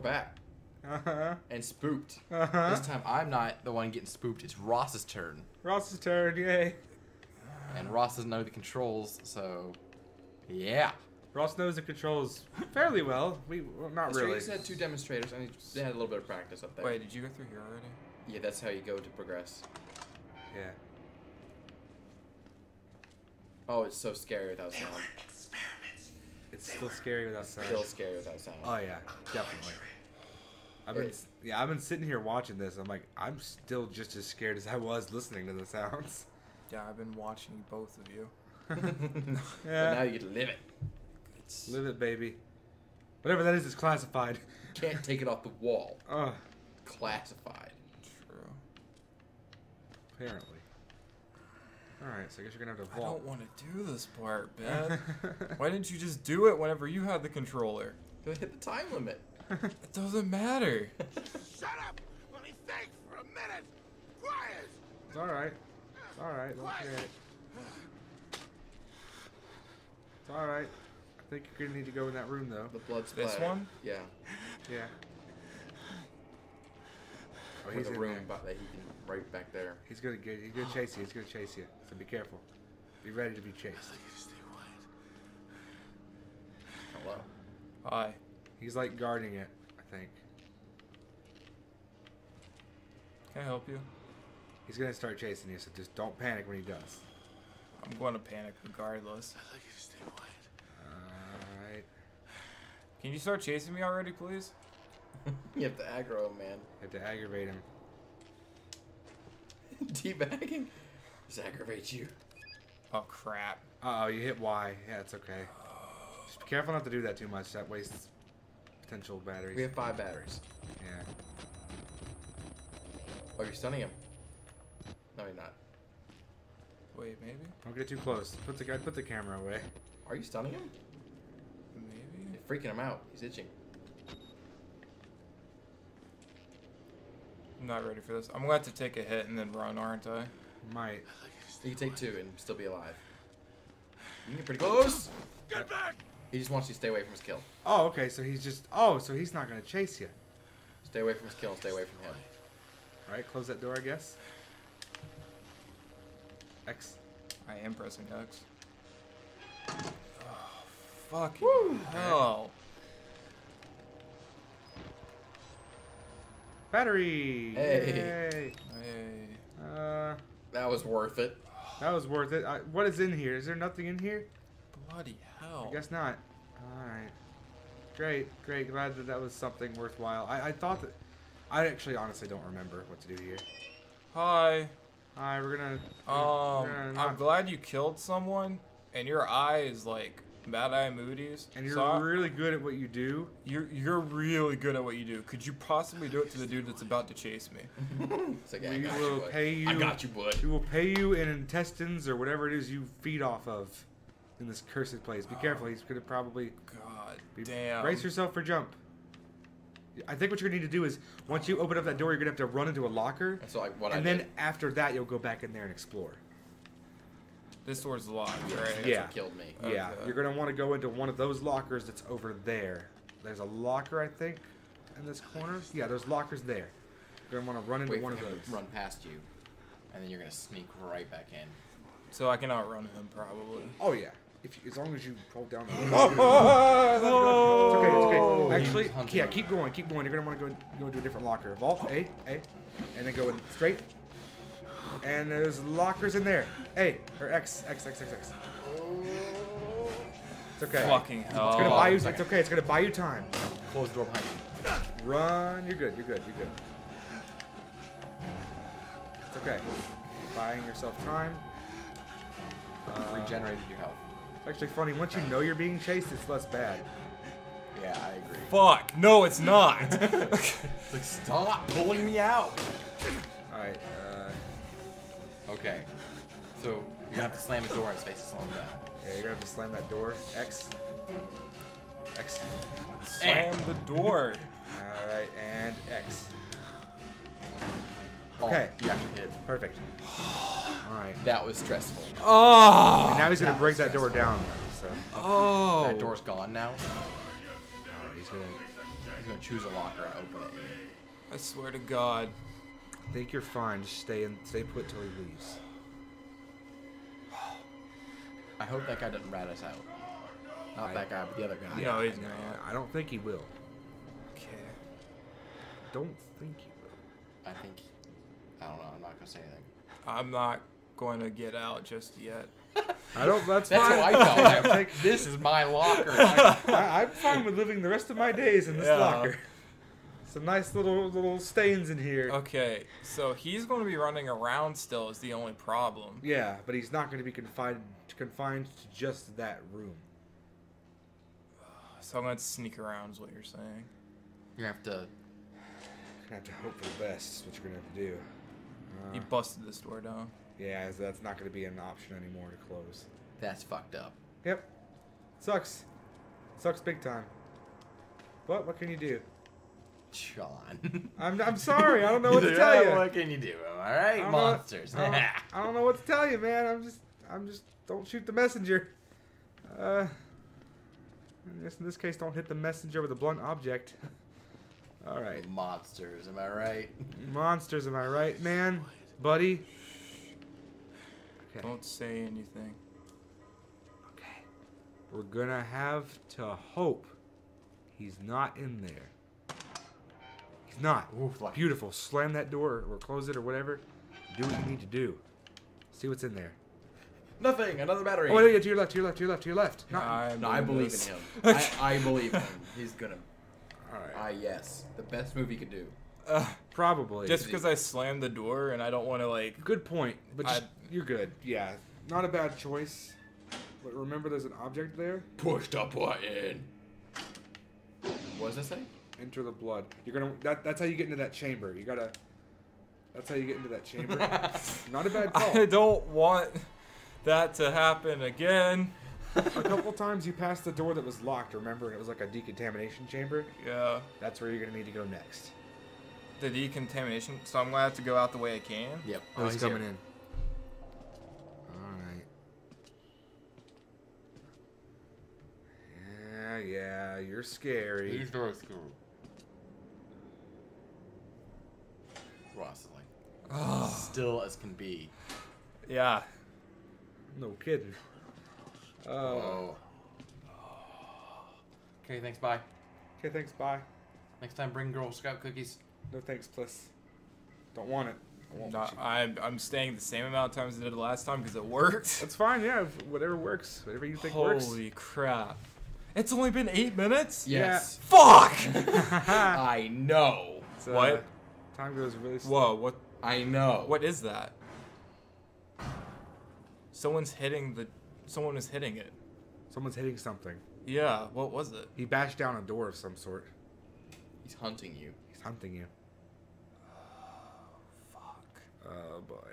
back Uh-huh. and spooked. Uh-huh. This time I'm not the one getting spooked. It's Ross's turn, Ross's turn, yay. and Ross doesn't know the controls, so yeah. Ross knows the controls fairly well. We well, not That's right, really. We had two demonstrators, and they had a little bit of practice up there. Wait, did you go through here already? Yeah, that's how you go to progress. Yeah. Oh, it's so scary without sound. It's still scary without sound. Still scary without sound. Oh yeah, definitely. I've been It's- yeah, I've been sitting here watching this. I'm like, I'm still just as scared as I was listening to the sounds. Yeah, I've been watching both of you. But now you get to live it. It's Live it, baby. Whatever that is, is classified. Can't take it off the wall. Oh, Classified. true. apparently. All right, so I guess you're gonna have to I don't want to do this part, Ben. Why didn't you just do it whenever you had the controller? Go hit the time limit. It doesn't matter. Shut up! Let me think for a minute! Quiet! It's all right. It's all right. Don't forget it. It's all right. I think you're gonna need to go in that room though. The blood This splatter. one? Yeah. Yeah. Oh, Or he's the in room there. but that he can right back there. He's gonna get. He's gonna chase you. He's gonna chase you. So be careful. Be ready to be chased. Stay quiet. Hello. Hi. He's like guarding it. I think. Can I help you? He's gonna start chasing you. So just don't panic when he does. I'm going to panic regardless. I'd like you to stay quiet. All right. Can you start chasing me already, please? you have to aggro him, man. You Have to aggravate him. Teabagging. Just aggravate you. Oh crap. Uh oh, you hit Y. Yeah, it's okay. Just be careful not to do that too much. That wastes potential batteries. We have five batteries. Yeah. Oh, you're stunning him. No, you're not. Wait, maybe? Don't get too close. Put the guy. Put the camera away. Are you stunning him? Maybe? You're freaking him out. He's itching. I'm not ready for this. I'm going to have to take a hit and then run, aren't I? Might. I'd you You can take two and still be alive. You can get pretty close. Get back! He just wants you to stay away from his kill. Oh, okay. So he's just. Oh, so he's not gonna chase you. Stay away from his kill and stay away from him. All right. Close that door, I guess. X. I am pressing X. Oh, fucking hell. Battery. Hey. Yay. Hey. Uh, That was worth it. that was worth it. I, what is in here? Is there nothing in here? Bloody hell. I guess not. All right. Great, great. Glad that that was something worthwhile. I, I thought that. I actually honestly don't remember what to do here. Hi. Hi, we're gonna. Um, we're gonna I'm glad you killed someone, and your eye is like Mad Eye Moody's. and you're So I- really good at what you do. you're you're really good at what you do. Could you possibly do it to the dude that's about to chase me? It's like, I We got will you, pay you. I got you, bud. We will pay you in intestines or whatever it is you feed off of in this cursed place. Be careful. He's gonna probably God be, damn. brace yourself for jump. I think what you're gonna need to do is once you open up that door, you're gonna have to run into a locker, That's like what I and did. then after that, you'll go back in there and explore. This door's locked, That's right? Yeah. what killed me. Yeah, Okay. you're gonna want to go into one of those lockers that's over there. There's a locker, I think, in this corner. Yeah, there's lockers there. You're gonna want to run into Wait one of those. to run past you, and then you're gonna sneak right back in. So I can outrun him probably. Oh yeah, if you, as long as you hold down. The it's okay. It's okay. Actually, yeah, keep going, keep going. You're gonna want to go go into a different locker. Vault A, A, and then go in straight. And there's lockers in there. A or X, X, X, X, X. It's okay. Fucking hell. It's gonna buy you. It's okay. It's gonna buy you time. Close the door behind you. Run. You're good. You're good. You're good. It's okay. Buying yourself time. Uh, Regenerated your health. It's actually funny. Once you know you're being chased, it's less bad. Yeah, I agree. Fuck. No, it's not. Like, stop pulling me out. All right. Uh, Okay. So you're gonna have to slam the door in his face to slow him down. yeah, you're gonna have to slam that door. X. X. Slam the door. All right, and Okay. You actually hit. Perfect. All right. That was stressful. Oh. And now he's gonna break that door down. So Oh. That door's gone now. all right, he's gonna he's gonna choose a locker and open it. I swear to God. I think you're fine. Just stay in, stay put till he leaves. I hope that guy doesn't rat us out. Not I- that guy, but the other guy. No, he's I, not. I don't think he will. Okay. Don't think he will. I think. I don't know. I'm not gonna say anything. I'm not going to get out just yet. I don't. That's, That's fine. how I felt. I was Take- like, this is my locker. I, I'm fine with living the rest of my days in this Yeah. locker. Some nice little little stains in here. Okay, so he's going to be running around still is the only problem. Yeah, but he's not going to be confined confined to just that room. So I'm going to sneak around is what you're saying. you have to. Gonna have to hope for the best. Is what you're gonna have to do. Uh, You busted this door down. yeah, so that's not gonna be an option anymore to close. That's fucked up. Yep. Sucks. Sucks big time. But what can you do? Sean. I'm, I'm sorry. I don't know what to tell you. What can you do? All right, I right, know monsters. I don't, I don't know what to tell you, man. I'm just, I'm just, don't shoot the messenger. Uh, I guess in this case, don't hit the messenger with a blunt object. All right, monsters. Am I right? monsters, am I right, man, buddy? Okay, Don't say anything. okay. We're gonna have to hope he's not in there. He's not. Oof, lucky. Beautiful. Slam that door or close it or whatever. Do what you need to do. See what's in there. Nothing. Another battery. Oh, yeah, to your left, to your left, to your left, to your left. Not, I no, I believe in him. I, I believe in him. He's gonna. All right. Ah, yes. The best movie could do. Uh, Probably. just because I slammed the door and I don't want to like. good point, but I- just- you're good. Yeah, not a bad choice. But remember, there's an object there. Push the button. What does it say? Enter the blood. You're gonna. That, that's how you get into that chamber. You gotta. That's how you get into that chamber. not a bad I don't want that to happen again. A couple times you passed the door that was locked. Remember, and it was like a decontamination chamber. Yeah. That's where you're gonna need to go next. The decontamination. So I'm gonna have to go out the way I can. Yep. Oh, he's he's coming here. in. All right. Yeah, yeah, you're scary. He's very cool. Ross is like Oh. still as can be. Yeah. No kidding. Oh. Oh. Okay, thanks. Bye. Okay, thanks. Bye. Next time, bring Girl Scout cookies. No thanks, plus. Don't want it. I won't no, I'm, I'm staying the same amount of times as I did last time because it worked. That's fine. Yeah, whatever works. Whatever you think works. Holy crap! It's only been eight minutes. Yes. Fuck! I know. It's, uh, What? Time goes really slow. Whoa! What? I know. What is that? Someone's hitting the. Someone is hitting it. Someone's hitting something. Yeah. What was it? He bashed down a door of some sort. He's hunting you. He's hunting you. Oh, Fuck. Oh boy.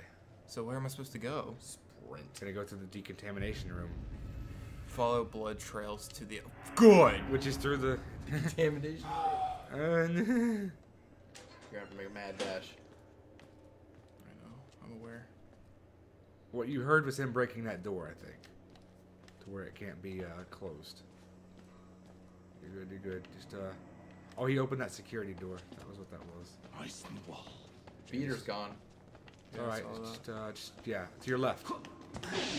So where am I supposed to go? Sprint. Gonna go to the decontamination room, Follow blood trails to the. Good. which is through the. Decontamination Uh, You're gonna have to make a mad dash. I know. I'm aware. what you heard was him breaking that door, I think, to where it can't be uh, closed. You're good. You're good. Just uh. Oh, he opened that security door. That was what that was. Ice and wall. Beater's gone. Yeah, All I that. Just uh, just yeah, to your left.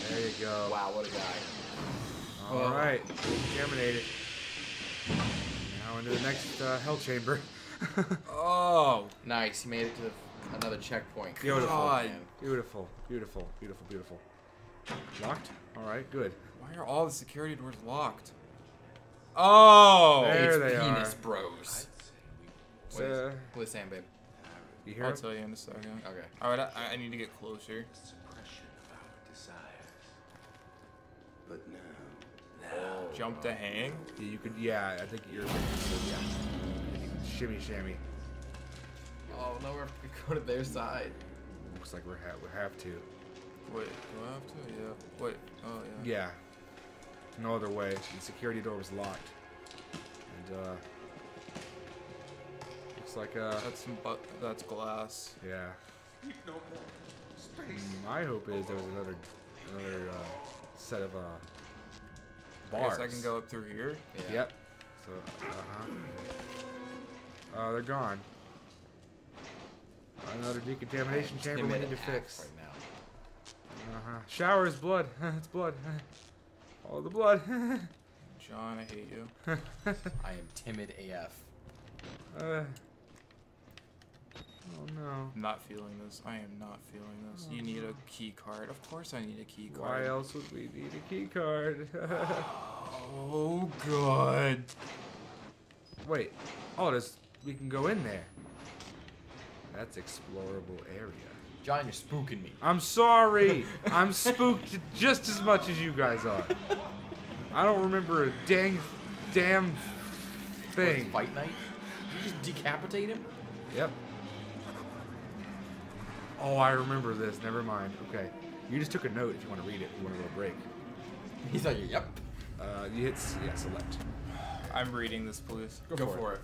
There you go. Wow, what a guy. All Oh. right, contaminated. Now into the next uh, hell chamber. Oh. Nice. He made it to the, another checkpoint. Beautiful. God. Man. beautiful, beautiful, beautiful, beautiful. Locked. All right, good. Why are all the security doors locked? Oh. There it's they penis are. bros. It's, What is, uh, what is Sam, babe? you hear I'll him? tell you in a second. Okay. All right. I, I need to get closer. Suppression of our desires. But now, now Jump to hang. Yeah, you could. Yeah, I think you're. Yeah. You could shimmy, shammy. Oh, no, we're go to their side. Looks like we're ha- we have to. Wait. Do I have to? Yeah. Wait. Oh yeah. Yeah. No other way. The security door was locked. And uh. Looks like uh. That's some but that's glass. Yeah. no more space. My hope is there was another another uh, set of uh. I Bars. guess I can go up through here. Yeah. Yep. So, uh huh. Uh, they're gone. Another decontamination chamber we need to fix. right now. Uh-huh. Shower is blood. it's blood. All the blood. John, I hate you. I am timid AF. uh. Oh no. I'm not feeling this. I am not feeling this. You need a key card. Of course I need a key card. Why else would we need a key card? Oh god. Wait. Oh, there's. We can go in there. That's explorable area. John, you're spooking me. I'm sorry. I'm spooked just as much as you guys are. I don't remember a dang, damn What is thing. Fight night? Did you just decapitate him? Yep. Oh, I remember this. Never mind. Okay. You just took a note if you want to read it. If you want a little break. He's like, yep. Uh, you hit yeah select. I'm reading this, please. Go for it.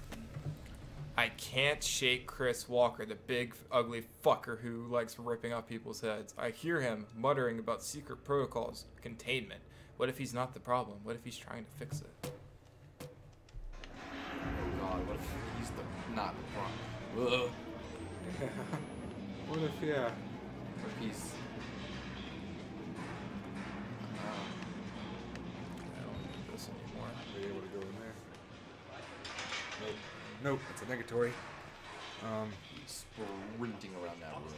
I can't shake Chris Walker, the big, ugly fucker who likes ripping off people's heads. I hear him muttering about secret protocols, containment. What if he's not the problem? What if he's trying to fix it? Oh god, what if he's the not the problem? Ugh. What if yeah? What if he's Nope. It's a negatory. Um. sprinting around that room?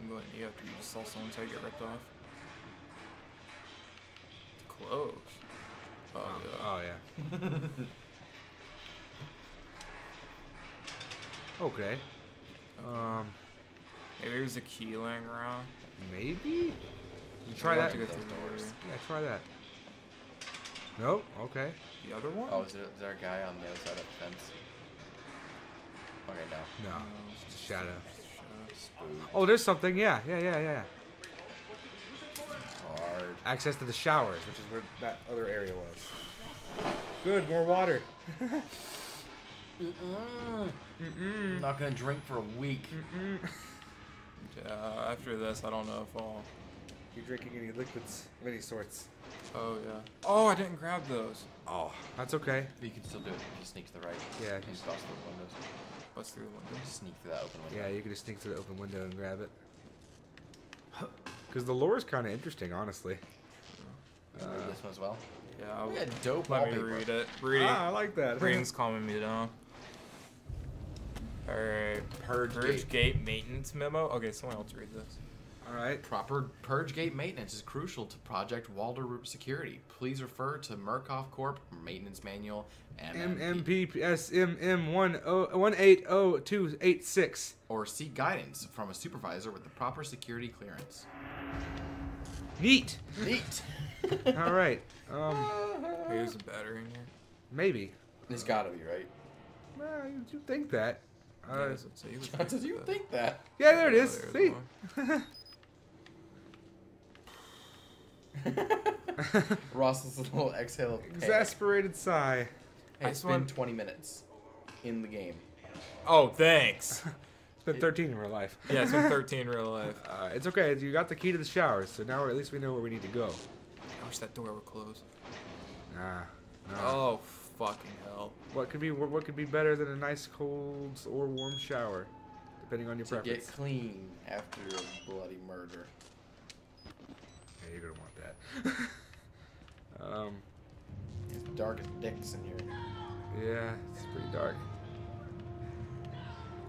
I'm going to after you just saw someone's head get ripped off. Close. Oh, yeah. Oh yeah. okay. Um. Maybe there's a key laying around. Maybe. You try that. to go through the doors. Yeah, try that. Nope. Okay. The other one? Oh, is there, is there a guy on the other side of the fence? Okay, no. No. No, It's a shadow. Spook. Oh, there's something. Yeah, yeah, yeah, yeah. Hard. Access to the showers, which is where that other area was. Good, more water. I'm not gonna drink for a week. Mm Yeah, after this, I don't know if I'll. You drinking any liquids of any sorts? Oh, yeah. Oh, I didn't grab those. Oh, that's okay. But you can still do it if you sneak to the right. Yeah, You just- cross the windows. What's through the window? Sneak through that open window. Yeah, you can just sneak through the open window and grab it. Because the lore is kind of interesting, honestly. You read this one as well. Yeah, I'll, dope let me read it. Reading. Ah, I like that. Reading's calming me down. Alright. Purge, Purge gate. gate maintenance memo. Okay, someone else read this. All right. Proper purge gate maintenance is crucial to Project Walrider security. Please refer to Murkoff Corp Maintenance Manual MMP, MMPSMM one oh one eight oh two eight six. or seek guidance from a supervisor with the proper security clearance. Neat. Neat. All right. Um, Here's a battery in here. maybe. it's gotta be right. Well, you, you think that? Yeah, Uh, that's what it says. You think that? yeah, there it is. Oh, See. one. Ross's little exhale of. Exasperated sigh. Hey, I it's just been want- 20 minutes in the game. Oh, thanks. It's been 13 in real life. yeah, it's been 13 in real life. Uh, it's okay. You got the key to the showers, so now at least we know where we need to go. I wish that door would close. Nah. Nah. Oh, fucking hell. What could be what what could be better than a nice cold or warm shower, depending on your To preference. get clean after a bloody murder. Yeah, you're gonna want that. um, It's dark as dicks in here. yeah, it's pretty dark.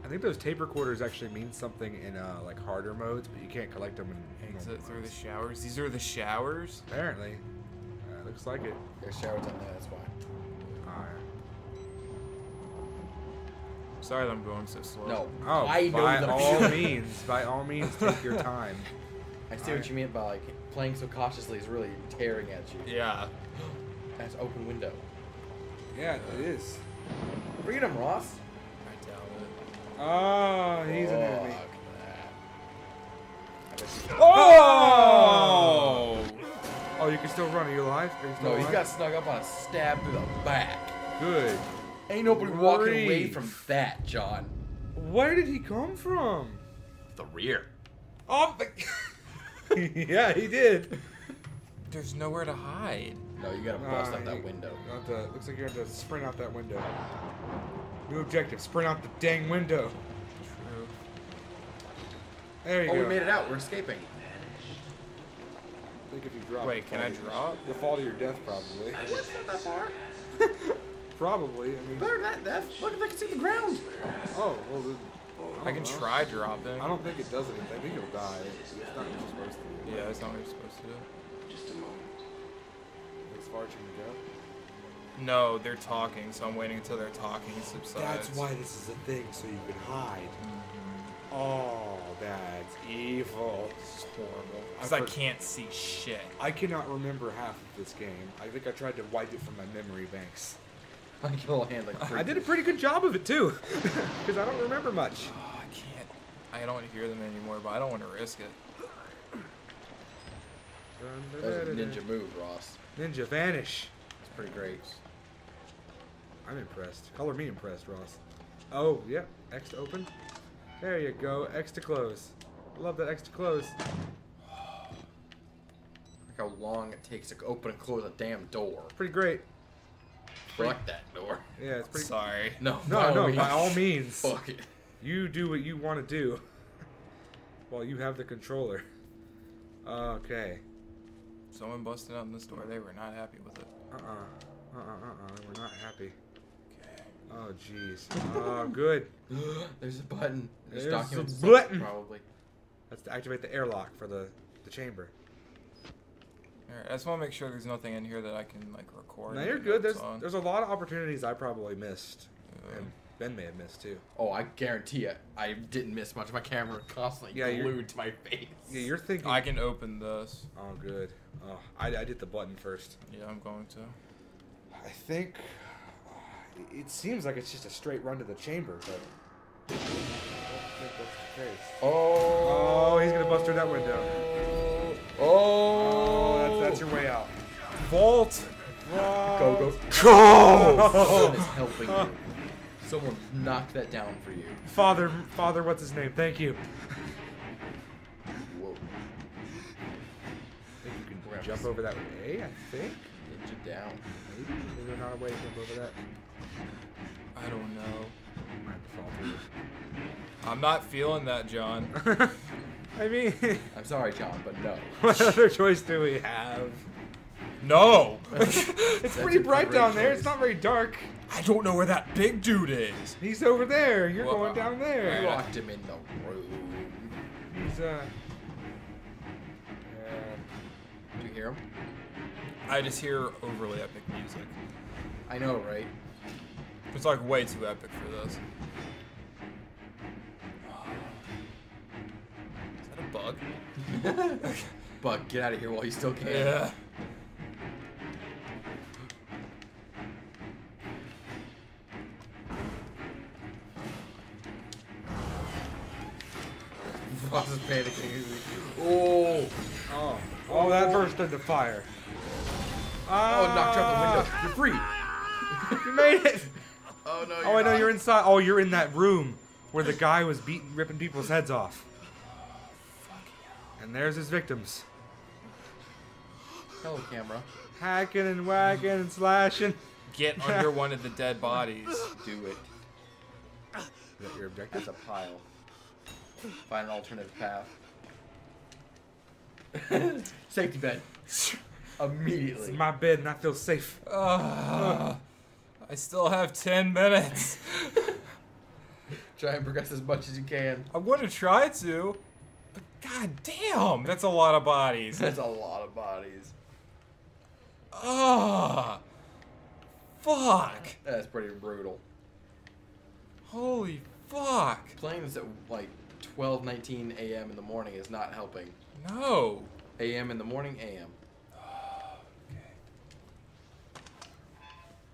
I think those tape recorders actually mean something in uh, like harder modes, but you can't collect them in Exit through the showers. These are the showers? Apparently, uh, looks like it. There's showers on there, that's why. Alright. Sorry that I'm going so slow. No, Oh, I know by the all means, by all means, take your time. I see what you mean by like playing so cautiously is really tearing at you. Yeah. That's open window. Yeah, it is. Freedom, Ross. I doubt it. Oh, he's an enemy. Fuck that. I bet you- Oh! Oh, you can still run. Are you alive? Are you still No, he got snuck up on a stab through the back. good. Ain't nobody walking away from that, John. Where did he come from? The rear. Oh, yeah, he did. There's nowhere to hide. No, you gotta bust Nah, out that you- window. Not the, looks like you have to sprint out that window. New objective: sprint out the dang window. True. There you Oh, go. we made it out. We're escaping. I think if you drop, Wait, can I drop? You'll fall to your death, probably. What's not that far? Probably. I mean. Better than that. Look if I can see the ground. Oh well. Then, I can know. try dropping. I don't think it does anything. I think you'll die. It's not what you're supposed to. do. Yeah, that's not what you're supposed to do. As far as you can go. No, they're talking, so I'm waiting until they're talking subsides. That's why this is a thing, so you can hide. Mm-hmm. Oh, that's evil. This is horrible. I've Because I heard- can't see shit. I cannot remember half of this game. I think I tried to wipe it from my memory banks. Like a little hand like I did a pretty good job of it too, because I don't remember much. Oh, I can't. I don't hear them anymore, but I don't want to risk it. That was a ninja move, Ross. Ninja vanish. It's pretty great. I'm impressed. Color me impressed, Ross. Oh, yep. X to open. There you go. X to close. Love that X to close. Look how long it takes to open and close a damn door. Pretty great. Fuck that door. Yeah, it's pretty. Sorry. No, No, by no, means. by all means. Fuck it. You do what you want to do while you have the controller. Okay. Someone busted out in this door. They were not happy with it. Uh uh-uh. uh. Uh uh. We're not happy. Okay. Oh jeez. Oh good. There's a button. There's, There's a documents and button. probably. That's to activate the airlock for the the chamber. Alright, I just want to make sure there's nothing in here that I can like record. Now and you're good. There's on. there's a lot of opportunities I probably missed, Yeah. and Ben may have missed too. Oh, I guarantee it. I didn't miss much. My camera constantly Yeah, glued to my face. Yeah, you're thinking. I can open this. Oh good. Oh, I, I did the button first. Yeah, I'm going to. I think uh, it seems like it's just a straight run to the chamber, but I don't think that's the case. Oh. Oh, he's gonna bust through that window. Oh. Oh, that's that's your way out. Vault. Go go. Go! Someone is helping you. Someone knocked that down for you. Father, father, what's his name? Thank you. Whoa. I think you can jump over that way. I think. Ninja down. Maybe. Is there not a way to jump over that? I don't know. Might fall through. I'm not feeling that, John. I mean, I'm sorry, John, but no. what other choice do we have? No. It's pretty bright great down there. It's not very dark. I don't know where that big dude is. He's over there. You're Well, going down You there. locked him in the room. He's uh. Do you hear him? I just hear overly epic music. I know, right? It's like way too epic for this. Is that a bug? Get out of here while you still can. Yeah. Ross is panicking. Oh. Oh. Oh, that burst into fire. Oh, knocked out the Ah, window. You're free. You made it. Oh no. Oh, I know not. you're inside. Oh, you're in that room where the guy was beating, ripping people's heads off. And there's his victims, Hello, camera. hacking and whacking and slashing. Get under one of the dead bodies. Do it. Is that your objective? That's a pile. Find an alternative path. Safety bed. It's Immediately. my bed and I feel safe. Ah, I still have 10 minutes. Try and progress as much as you can. I'm going to try to. But god damn, that's a lot of bodies. That's a lot of bodies. Ah. Fuck. That's pretty brutal. Holy fuck. Playing this at like 12, 19 a.m. in the morning is not helping. No. A.m. in the morning, a.m.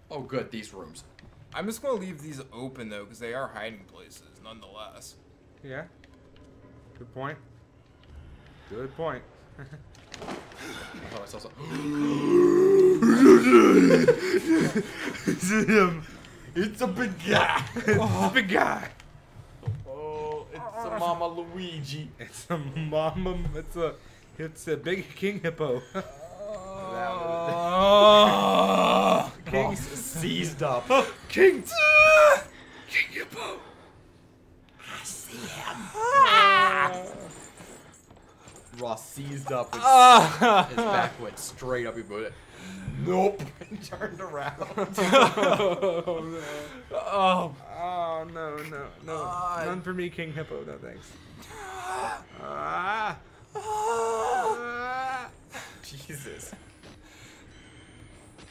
Oh, good. These rooms. I'm just going to leave these open though, because they are hiding places nonetheless. Yeah. Good point. Good point. I thought I saw something. it's him. it's a big guy. It's a big guy. Oh, it's a Mama Luigi. It's a mama. It's a. It's a big king hippo. Ah. king. Seized up. King. King Hippo. Ross seized up his, Ah. his back went straight up. He put it. Nope. and turned around. oh, no. Oh no no no! God. None for me, King Hippo. No thanks. Ah. Ah. Jesus.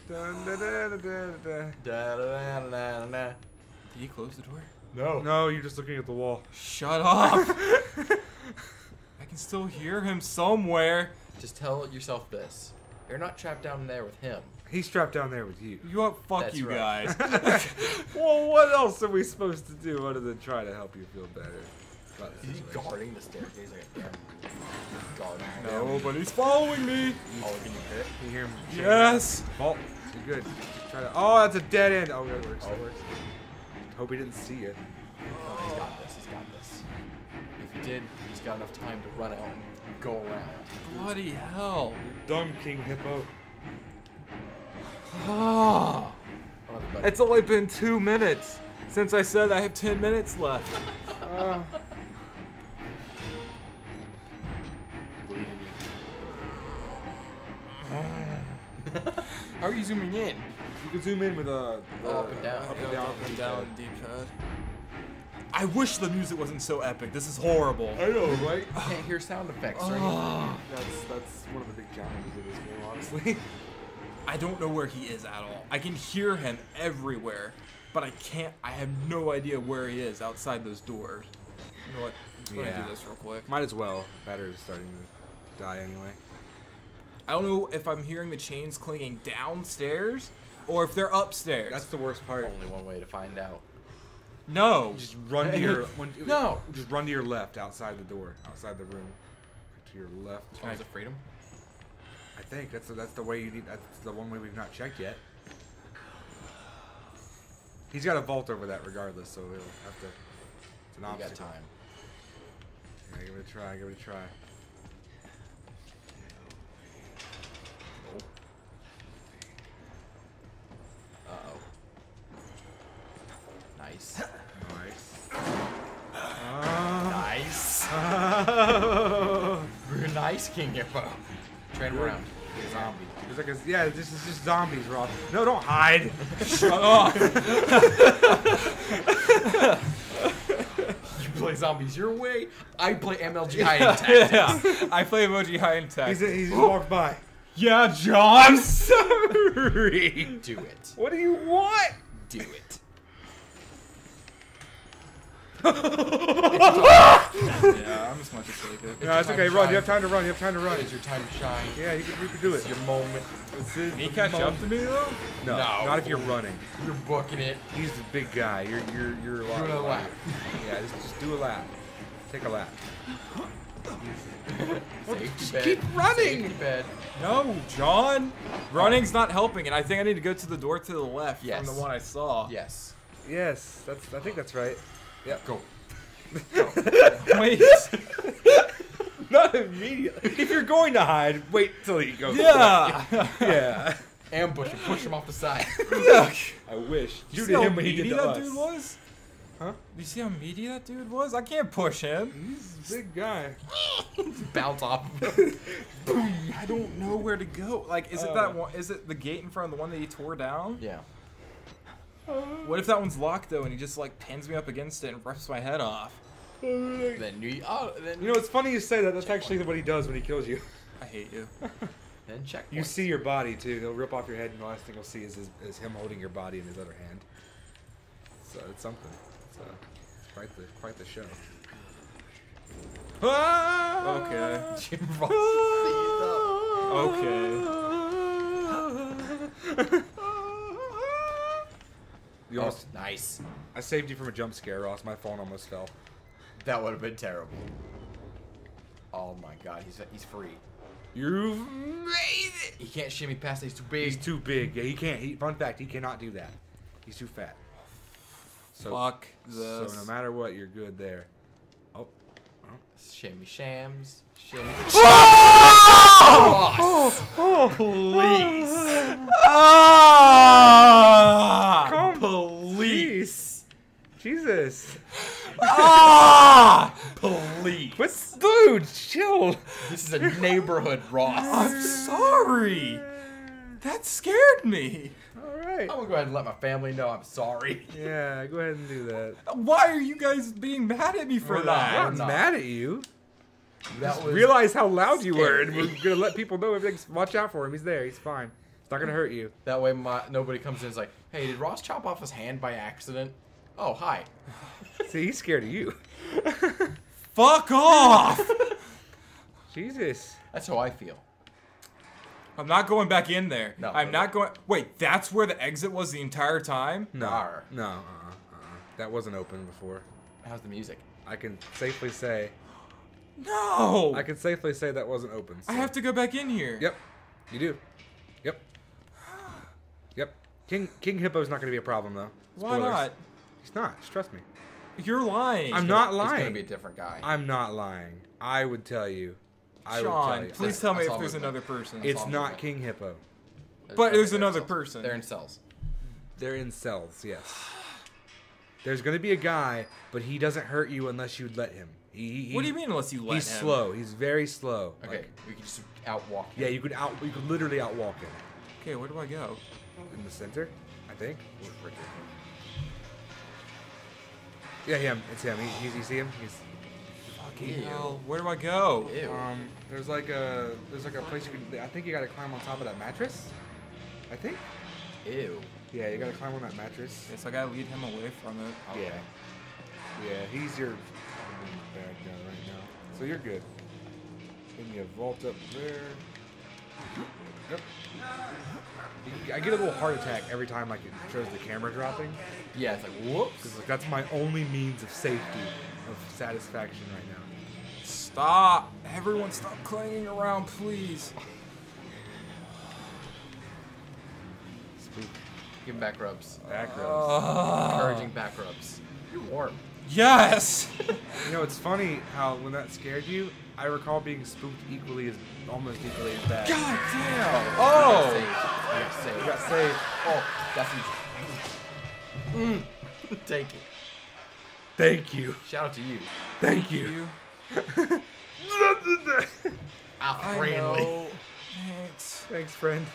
Dun, da, da, da, da, da. Da, da, da, da, da. Did he close the door? No. No, you're just looking at the wall. Shut up! I can still hear him somewhere. Just tell yourself this: you're not trapped down there with him. He's trapped down there with you. You know what? Fuck That's you right. guys. well, what else are we supposed to do other than try to help you feel better? about the Is guarding the staircase like a damn guard? no, but he's following me. Oh, can you hit? You hear him? Yes. Vault. You're good. Try to. Oh, that's a dead end. Oh, that works. Oh, That works. Hope he didn't see it. Oh, he's got this. He's got this. If he did, he's got enough time to run out and go around. Bloody hell. Dumb King Hippo. Ah. Run up the button. It's only been two minutes since I said I have ten minutes left. Uh, How are you zooming in? you can zoom in with a. Uh, Up and down. Up and down. Up and down, deep cut. I wish the music wasn't so epic. This is horrible. I know, right? you. Can't hear sound effects or anything. Ah. That's that's one of the big challenges of this game, honestly. I don't know where he is at all. I can hear him everywhere, but I can't. I have no idea where he is outside those doors. You know what? I'm gonna do this real quick. Might as well. Battery's starting to die anyway. I don't know if I'm hearing the chains clinging downstairs or if they're upstairs. That's the worst part. Only one way to find out. No. Just run to your when, No. Just run to your left, outside the door, outside the room, to your left. Oh, is it freedom? I think that's the, that's the way you need. That's the one way we've not checked yet. He's got a vault over that regardless, so he'll have to. It's an We got time. Yeah, give it a try. Give it a try. Very nice, King Hippo. Train him around. Be a zombie. It's like a, yeah, this is just zombies, Ross. No, don't hide. Shut up. You play zombies your way. I play MLG high end tactics. yeah. I play emoji high in tech. He's he's walked by. yeah, John. I'm sorry. Do it. What do you want? Do it. Yeah, I'm just going to take it. No, it's okay. Run. You have time to run. You have time to run. It's your time to shine. Yeah, you can, you can do It's it. your moment. This is Can he catch up moment. to me though? No, No. not if you're running. You're booking it. He's the big guy. You're you're you're a lot. Do lighter. lap. Yeah, just, just do a lap. Take a lap. Safety bed. keep running. Bed. No, John. Running's not helping, and I think I need to go to the door to the left Yes. from the one I saw. Yes. Yes, that's. I think that's right. Yep. Go. Wait. Not immediately. If you're going to hide, wait till he goes. yeah. Yeah. Ambush him. Push him off the side. I wish. You Shoot see at how him what he did meaty to that us. dude was? Huh? You see how meaty that dude was? I can't push him. He's a big guy. Bounce off. I don't know where to go. Like, is it Uh. that one? Is it the gate in front of the one that he tore down? yeah. What if that one's locked though, and he just like pins me up against it and rips my head off? Then you. Oh, then You know, it's funny you say that. That's actually what he does when he kills you. I hate you. Then check. You see your body too. He'll rip off your head, and the last thing you'll see is, his, is him holding your body in his other hand. So it's something. It's, uh, it's quite the quite the show. Okay. Jim Ross seized up. Okay. You Oh, nice. I saved you from a jump scare, Ross. My phone almost fell. That would have been terrible. Oh my god, he's he's free. You've made it. He can't shimmy past it. He's too big. He's too big. Yeah, he can't. He, fun fact: he cannot do that. He's too fat. So, Fuck so no matter what, you're good there. Shammy shams. Shammy oh! shams. Oh! Oh, police. Police. Jesus. Ah! police. What's, dude, chill. This is a neighborhood, Ross. I'm sorry. That scared me. All right. I'm gonna go ahead and let my family know I'm sorry. Yeah, go ahead and do that. Why are you guys being mad at me for We're not. that? I'm I'm not not. mad at you. That was Realize how loud you were, and we're gonna let people know everything's. Watch out for him. He's there. He's fine. It's not gonna hurt you. that way. My nobody comes in and is like, "Hey, did Ross chop off his hand by accident?" Oh, hi. See, he's scared of you. Fuck off! Jesus. That's how I feel. I'm not going back in there. No, I'm no, not going. Wait, that's where the exit was the entire time? No. Rawr. No. Uh. Uh. uh That wasn't open before. How's the music? I can safely say. No! I can safely say that wasn't open. I have to go back in here. Yep. You do. Yep. Yep. King King Hippo's not gonna be a problem though. Why Spoilers. not? He's not. Just trust me. You're lying. I'm not lying. He's gonna lying. be a different guy. I'm not lying. I would tell you. I would tell Sean, please tell me if there's another person. It's not. King Hippo. But there's another person. They're in cells. They're in cells. Yes. There's gonna be a guy, but he doesn't hurt you unless you let him. He, he- what do you mean unless you let He's him? He's slow. He's very slow. Okay, Like, we can just outwalk him. yeah, you could out. You could literally outwalk him Okay, where do I go? in the center. I think. Yeah, him. It's him. He, he's, you see him? He's. Fucking Ew. hell. Where do I go? Ew. Um, there's like a there's like a place you can. I think you gotta climb on top of that mattress. I think. Ew. Yeah, you gotta climb on that mattress. Yes, I gotta lead him away from it. Yeah. Yeah, he's your bad guy right now. So you're good. Then you vault up there. Yep. I get a little heart attack every time like it shows the camera dropping. Yeah, it's like whoops. Like, that's my only means of safety, of satisfaction right now. Stop! Everyone stop clanging around, please. Spook. Give him back rubs. Back rubs. Uh, Encouraging back rubs. You're warm. Yes! You know, it's funny how when that scared you, I recall being spooked equally as almost equally as bad. God damn! Oh! Oh! You got saved. Got saved. Oh, that's easy. Mm. Take it. Thank you. Shout out to you. Thank you. Ah, I friendly. know. Thanks. Thanks, friend.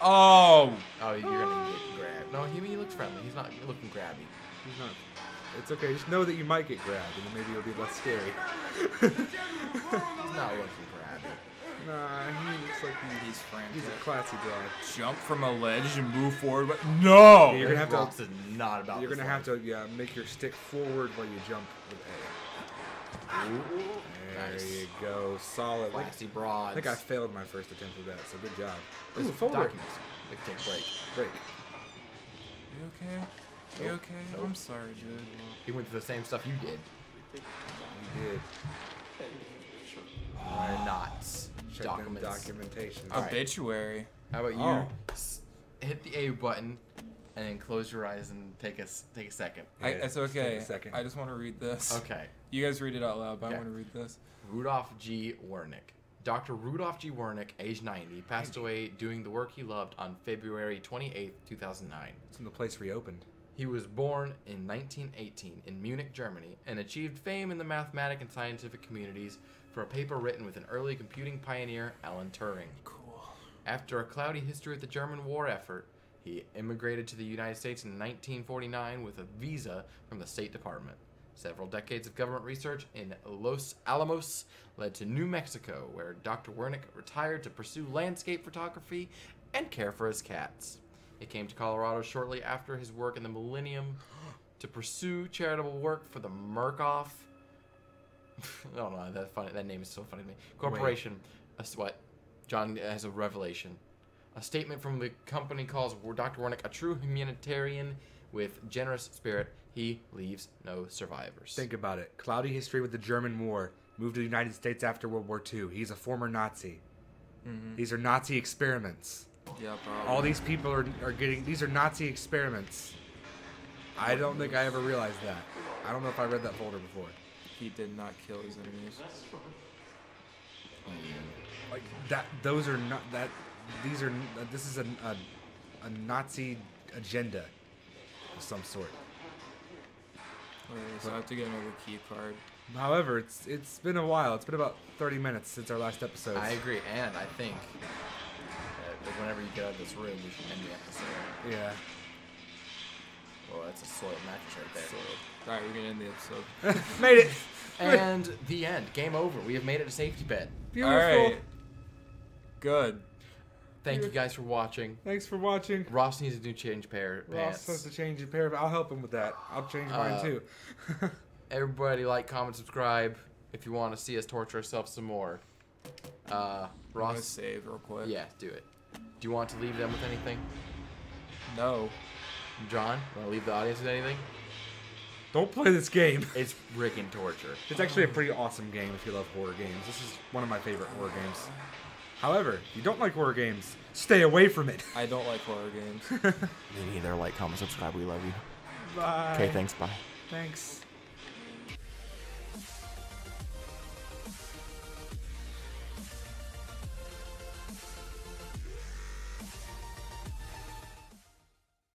Oh! Oh, you're gonna get grabbed. No, he, he looks friendly. He's not looking grabby. He's not. It's okay. Just know that you might get grabbed, and then maybe it'll be less scary. He's not looking grabby. nah, he looks like he's, He's frantic. he's a classy dad. Jump from a ledge and move forward, but no! Yeah, you're gonna have to- not about. You're gonna have to yeah make your stick forward while you jump with A. There Nice. you go. Solid. Classy broads. I think I failed my first attempt at that, so good job. There's Ooh, forward. documents. Take break. Break. You okay? You okay? I'm sorry, dude. He went through the same stuff you did. We did. Why Not documents. documentation. Alright. Obituary. How about you Oh. hit the A button and then close your eyes and take a s- take a second. I, it's just take okay. a second. I just want to read this. Okay. You guys read it out loud, but Okay. I want to read this. Rudolph G. Wernick. Dr. Rudolph G. Wernick, age 90, passed away doing the work he loved on February 28, 2009. It's when the place reopened. He was born in 1918 in Munich, Germany, and achieved fame in the mathematic and scientific communities for a paper written with an early computing pioneer, Alan Turing. Cool. After a cloudy history with the German war effort, he immigrated to the United States in 1949 with a visa from the State Department. Several decades of government research in Los Alamos led to New Mexico, where Dr. Wernick retired to pursue landscape photography and care for his cats. He came to Colorado shortly after his work in the Millennium to pursue charitable work for the Murkoff. I don't know that funny. That name is so funny to me. Corporation. A what? John has a revelation. A statement from the company calls Dr. Warnick a true humanitarian with generous spirit. He leaves no survivors. Think about it. Cloudy history with the German War. Moved to the United States after World War II. He's a former Nazi. Mm-hmm. These are Nazi experiments. Yeah, probably. All these people are, are getting. These are Nazi experiments. I don't think I ever realized that. I don't know if I read that folder before. He did not kill his enemies. Like that. Those are not that. These are. uh, This is a, a, a Nazi agenda of some sort. Okay, so I have to get another key card. However, it's it's been a while. It's been about 30 minutes since our last episode. I agree, and I think that whenever you get out of this room, we should end the episode. Yeah. Well, that's a soiled mattress right there. All right, we're gonna end the episode. Made it. And the end. Game over. We have made it a safety bed. Beautiful. All right. Good. Thank you guys for watching. Thanks for watching. Ross needs a new change pair Ross pants. has to change a pair of. I'll help him with that. I'll change mine Uh, too. Everybody like, comment, subscribe if you want to see us torture ourselves some more. Uh, I'm Ross, save real quick. yeah, do it. Do you want to leave them with anything? No. John, want to leave the audience with anything? Don't play this game. It's freaking torture. It's actually a pretty awesome game if you love horror games. This is one of my favorite horror games. However, if you don't like horror games, stay away from it. I don't like horror games. Me neither. Like, comment, subscribe. We love you. Bye. Okay, thanks. Bye. Thanks.